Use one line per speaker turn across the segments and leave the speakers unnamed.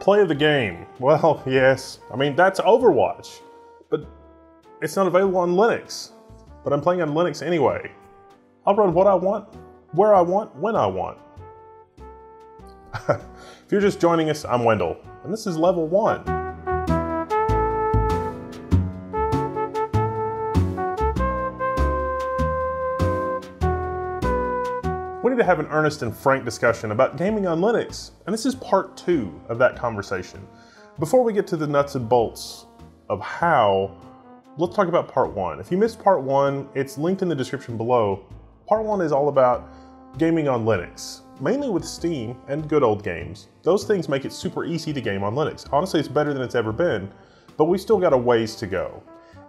Play the game. Well, yes. I mean, that's Overwatch. But it's not available on Linux. But I'm playing on Linux anyway. I'll run what I want, where I want, when I want. if you're just joining us, I'm Wendell, and this is level one. To have an earnest and frank discussion about gaming on Linux, and this is part two of that conversation. Before we get to the nuts and bolts of how, let's talk about part one. If you missed part one, it's linked in the description below. Part one is all about gaming on Linux, mainly with Steam and good old games. Those things make it super easy to game on Linux. Honestly, it's better than it's ever been, but we still got a ways to go.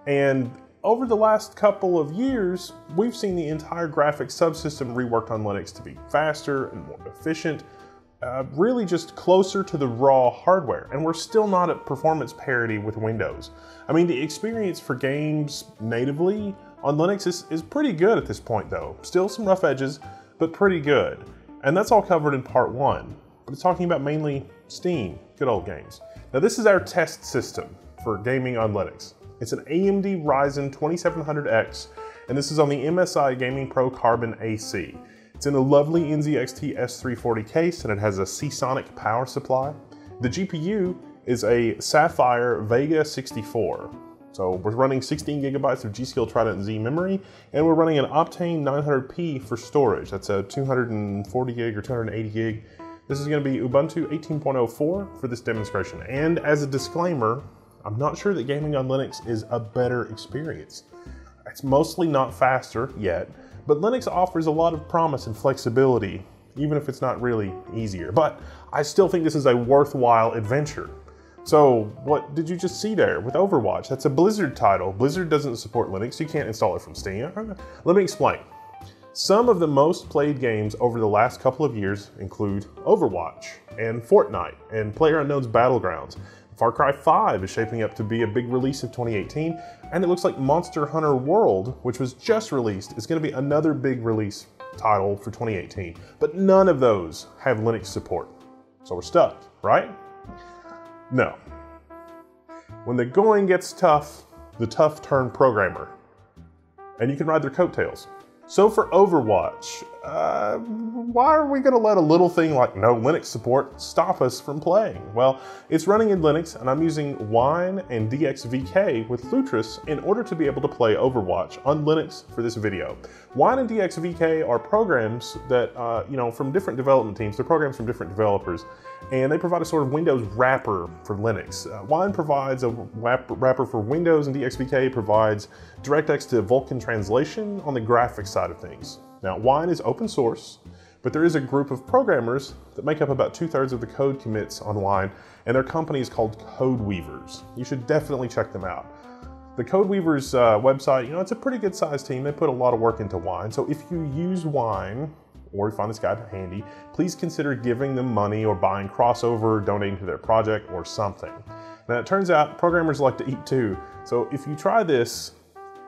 And over the last couple of years, we've seen the entire graphics subsystem reworked on Linux to be faster and more efficient, uh, really just closer to the raw hardware. And we're still not at performance parity with Windows. I mean, the experience for games natively on Linux is, is pretty good at this point though. Still some rough edges, but pretty good. And that's all covered in part one. But it's talking about mainly Steam, good old games. Now this is our test system for gaming on Linux. It's an AMD Ryzen 2700X, and this is on the MSI Gaming Pro Carbon AC. It's in a lovely NZXT S340 case, and it has a Seasonic power supply. The GPU is a Sapphire Vega 64. So we're running 16 gigabytes of G.Skill Trident Z memory, and we're running an Optane 900p for storage. That's a 240 gig or 280 gig. This is gonna be Ubuntu 18.04 for this demonstration. And as a disclaimer, I'm not sure that gaming on Linux is a better experience. It's mostly not faster yet, but Linux offers a lot of promise and flexibility, even if it's not really easier. But I still think this is a worthwhile adventure. So, what did you just see there with Overwatch? That's a Blizzard title. Blizzard doesn't support Linux, you can't install it from Steam. Let me explain. Some of the most played games over the last couple of years include Overwatch and Fortnite and PlayerUnknown's Battlegrounds. Far Cry 5 is shaping up to be a big release of 2018, and it looks like Monster Hunter World, which was just released, is going to be another big release title for 2018. But none of those have Linux support. So we're stuck, right? No. When the going gets tough, the tough turn programmer. And you can ride their coattails. So for Overwatch, uh, why are we going to let a little thing like no Linux support stop us from playing? Well, it's running in Linux, and I'm using Wine and DXVK with Lutris in order to be able to play Overwatch on Linux for this video. Wine and DXVK are programs that, uh, you know, from different development teams. They're programs from different developers, and they provide a sort of Windows wrapper for Linux. Uh, Wine provides a wrapper for Windows, and DXVK provides DirectX to Vulkan translation on the graphics side of things. Now, Wine is open source, but there is a group of programmers that make up about two thirds of the code commits on Wine, and their company is called Codeweavers. You should definitely check them out. The Codeweavers uh, website, you know, it's a pretty good sized team. They put a lot of work into Wine. So if you use Wine or you find this guide handy, please consider giving them money or buying crossover, donating to their project or something. Now it turns out programmers like to eat too. So if you try this,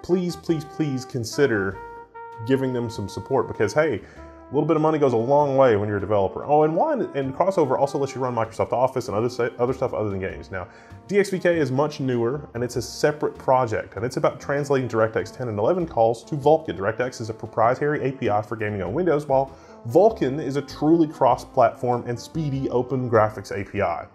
please, please, please consider giving them some support because hey, a little bit of money goes a long way when you're a developer. Oh, and Wine and Crossover also lets you run Microsoft Office and other other stuff other than games. Now, DXVK is much newer and it's a separate project, and it's about translating DirectX 10 and 11 calls to Vulkan. DirectX is a proprietary API for gaming on Windows, while Vulkan is a truly cross-platform and speedy open graphics API.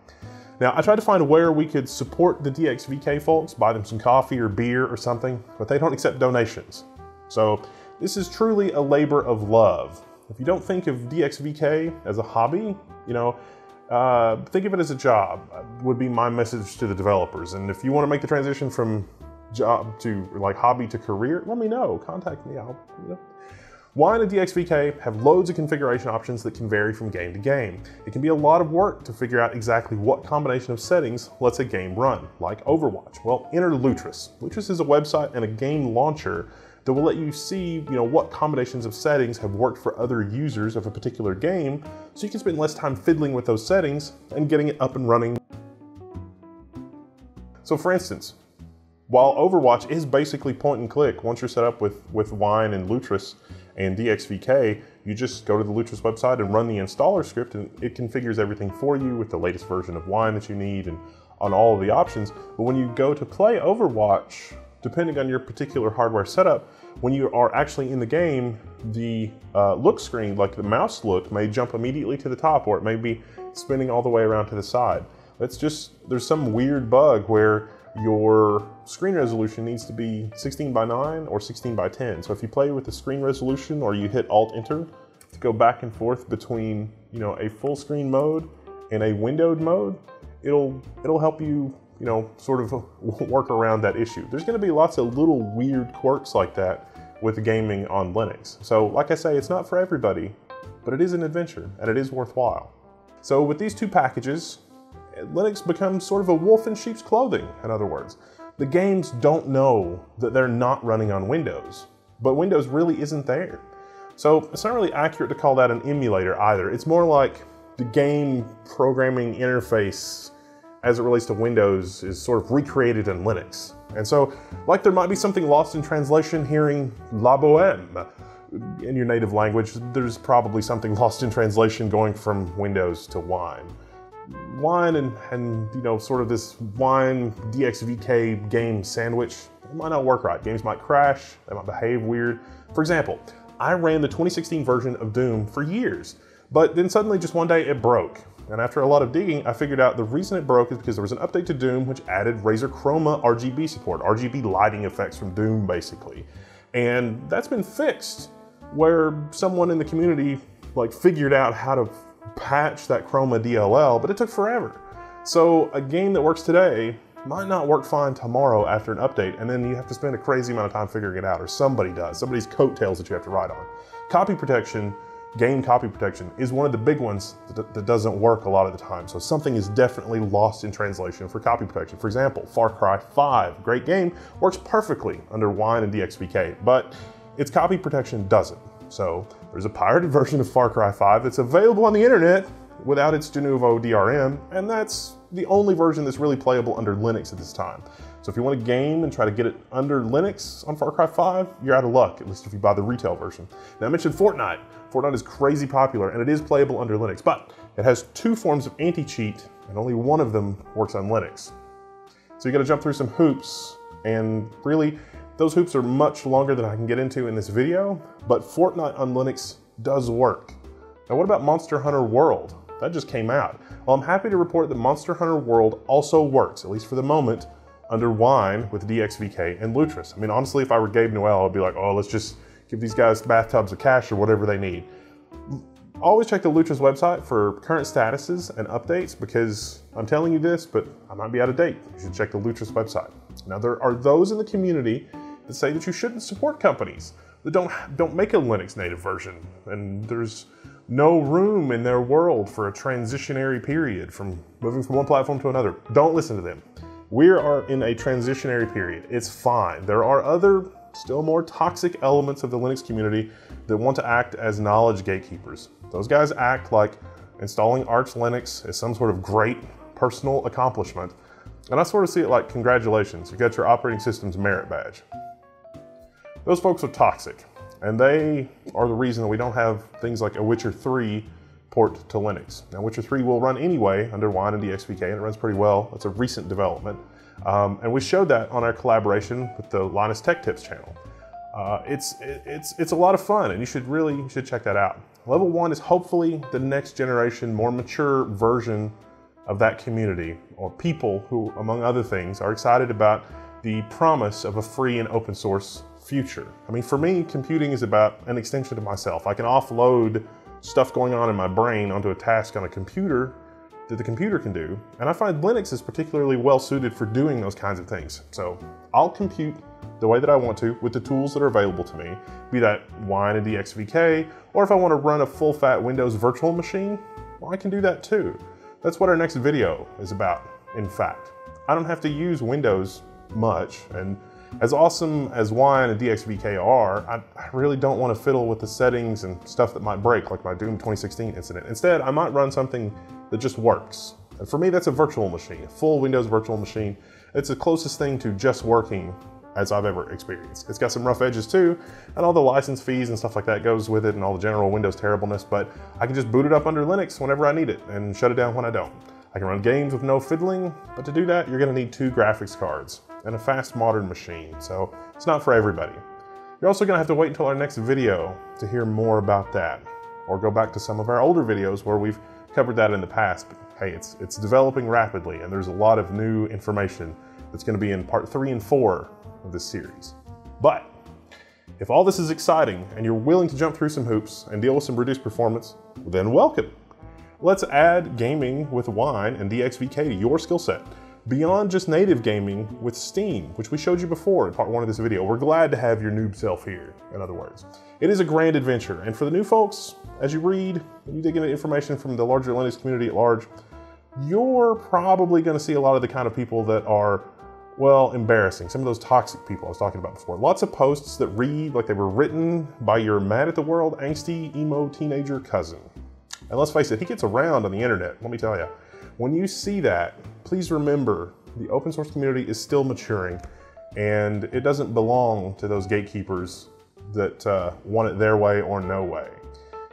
Now, I tried to find where we could support the DXVK folks, buy them some coffee or beer or something, but they don't accept donations. So this is truly a labor of love. If you don't think of DXVK as a hobby, you know, uh, think of it as a job, uh, would be my message to the developers. And if you want to make the transition from job to like hobby to career, let me know. Contact me. I'll, you know. Wine and DXVK have loads of configuration options that can vary from game to game. It can be a lot of work to figure out exactly what combination of settings lets a game run, like Overwatch. Well, enter Lutris. Lutris is a website and a game launcher that will let you see you know, what combinations of settings have worked for other users of a particular game, so you can spend less time fiddling with those settings and getting it up and running. So for instance, while Overwatch is basically point and click once you're set up with, with Wine and Lutris, and DXVK, you just go to the Lutris website and run the installer script and it configures everything for you with the latest version of Wine that you need and on all of the options. But when you go to play Overwatch, depending on your particular hardware setup, when you are actually in the game, the uh, look screen, like the mouse look, may jump immediately to the top or it may be spinning all the way around to the side. That's just, there's some weird bug where your screen resolution needs to be 16 by 9 or 16 by 10. So if you play with the screen resolution or you hit Alt Enter to go back and forth between, you know, a full screen mode and a windowed mode, it'll it'll help you, you know, sort of work around that issue. There's going to be lots of little weird quirks like that with gaming on Linux. So like I say, it's not for everybody, but it is an adventure and it is worthwhile. So with these two packages, Linux becomes sort of a wolf in sheep's clothing, in other words. The games don't know that they're not running on Windows, but Windows really isn't there. So it's not really accurate to call that an emulator either. It's more like the game programming interface as it relates to Windows is sort of recreated in Linux. And so, like there might be something lost in translation hearing La Boheme in your native language, there's probably something lost in translation going from Windows to Wine wine and, and you know, sort of this wine DXVK game sandwich, might not work right. Games might crash, they might behave weird. For example, I ran the 2016 version of Doom for years, but then suddenly just one day it broke. And after a lot of digging, I figured out the reason it broke is because there was an update to Doom which added Razer Chroma RGB support, RGB lighting effects from Doom basically. And that's been fixed where someone in the community like figured out how to patch that Chroma DLL, but it took forever. So a game that works today might not work fine tomorrow after an update, and then you have to spend a crazy amount of time figuring it out, or somebody does, somebody's coattails that you have to ride on. Copy protection, game copy protection, is one of the big ones that, that doesn't work a lot of the time. So something is definitely lost in translation for copy protection. For example, Far Cry 5, great game, works perfectly under Wine and DXVK, but its copy protection doesn't. So there's a pirated version of Far Cry 5 that's available on the internet without its Denuvo DRM, and that's the only version that's really playable under Linux at this time. So if you want a game and try to get it under Linux on Far Cry 5, you're out of luck, at least if you buy the retail version. Now I mentioned Fortnite. Fortnite is crazy popular and it is playable under Linux, but it has two forms of anti-cheat and only one of them works on Linux. So you gotta jump through some hoops and really those hoops are much longer than I can get into in this video, but Fortnite on Linux does work. Now what about Monster Hunter World? That just came out. Well, I'm happy to report that Monster Hunter World also works, at least for the moment, under Wine with DXVK and Lutris. I mean, honestly, if I were Gabe Newell, I'd be like, oh, let's just give these guys bathtubs of cash or whatever they need. Always check the Lutris website for current statuses and updates because I'm telling you this, but I might be out of date. You should check the Lutris website. Now, there are those in the community that say that you shouldn't support companies that don't don't make a Linux native version, and there's no room in their world for a transitionary period from moving from one platform to another. Don't listen to them. We are in a transitionary period. It's fine. There are other, still more toxic elements of the Linux community that want to act as knowledge gatekeepers. Those guys act like installing Arch Linux is some sort of great personal accomplishment. And I sort of see it like, congratulations, you got your operating system's merit badge. Those folks are toxic, and they are the reason that we don't have things like a Witcher 3 port to Linux. Now, Witcher 3 will run anyway under Wine and DXVK, and it runs pretty well. It's a recent development. Um, and we showed that on our collaboration with the Linus Tech Tips channel. Uh, it's, it's, it's a lot of fun, and you should really you should check that out. Level 1 is hopefully the next generation, more mature version of that community, or people who, among other things, are excited about the promise of a free and open source future. I mean, for me, computing is about an extension of myself. I can offload stuff going on in my brain onto a task on a computer that the computer can do. And I find Linux is particularly well suited for doing those kinds of things. So I'll compute the way that I want to with the tools that are available to me, be that Wine and DXVK, or if I want to run a full fat Windows virtual machine, well, I can do that too. That's what our next video is about, in fact. I don't have to use Windows much, and as awesome as Wine and DXVK are, I, I really don't want to fiddle with the settings and stuff that might break, like my Doom 2016 incident. Instead, I might run something that just works. And for me, that's a virtual machine, a full Windows virtual machine. It's the closest thing to just working as I've ever experienced. It's got some rough edges too, and all the license fees and stuff like that goes with it and all the general Windows terribleness, but I can just boot it up under Linux whenever I need it and shut it down when I don't. I can run games with no fiddling, but to do that, you're gonna need two graphics cards and a fast modern machine, so it's not for everybody. You're also gonna have to wait until our next video to hear more about that, or go back to some of our older videos where we've covered that in the past. But hey, it's, it's developing rapidly and there's a lot of new information that's gonna be in part three and four of this series. But if all this is exciting and you're willing to jump through some hoops and deal with some reduced performance, then welcome. Let's add gaming with Wine and DXVK to your skill set. Beyond just native gaming with Steam, which we showed you before in part one of this video, we're glad to have your noob self here, in other words. It is a grand adventure, and for the new folks, as you read, you dig into information from the larger Linux community at large, you're probably gonna see a lot of the kind of people that are well, embarrassing. Some of those toxic people I was talking about before. Lots of posts that read like they were written by your mad at the world, angsty, emo teenager cousin. And let's face it, he gets around on the internet, let me tell you. When you see that, please remember the open source community is still maturing and it doesn't belong to those gatekeepers that uh, want it their way or no way.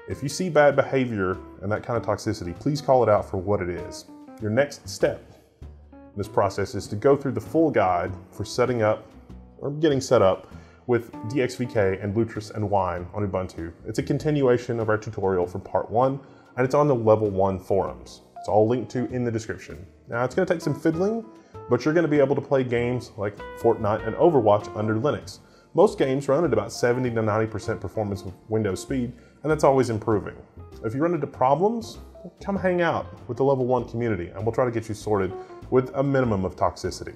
If you see bad behavior and that kind of toxicity, please call it out for what it is. Your next step in this process is to go through the full guide for setting up or getting set up with DXVK and Lutris and Wine on Ubuntu. It's a continuation of our tutorial from part one, and it's on the level one forums. It's all linked to in the description. Now it's gonna take some fiddling, but you're gonna be able to play games like Fortnite and Overwatch under Linux. Most games run at about 70 to 90% performance with Windows speed, and that's always improving. If you run into problems, come hang out with the level one community and we'll try to get you sorted with a minimum of toxicity.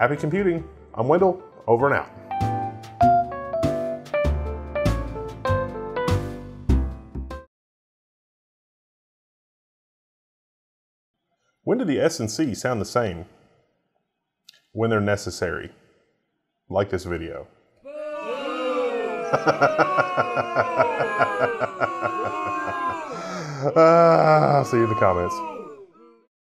Happy computing. I'm Wendell, over and out. When do the S and C sound the same? When they're necessary. Like this video. uh, I'll see you in the comments.